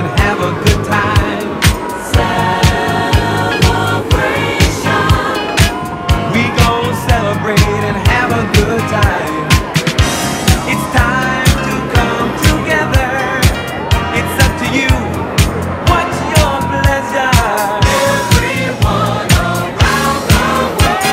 and have a good time. Celebration. We gon' celebrate and have a good time. It's time to come together. It's up to you. What's your pleasure? Everyone around the world.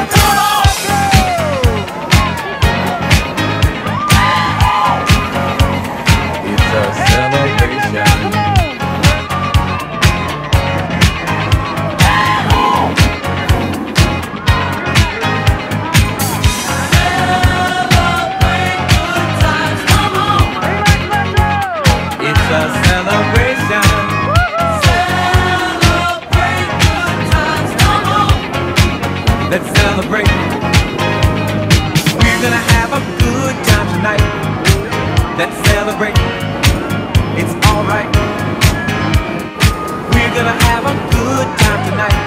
Celebrate. We're gonna have a good time tonight. Let's celebrate. It's alright. We're gonna have a good time tonight.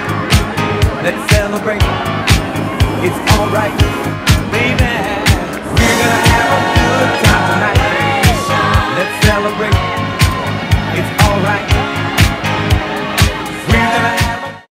Let's celebrate. It's alright.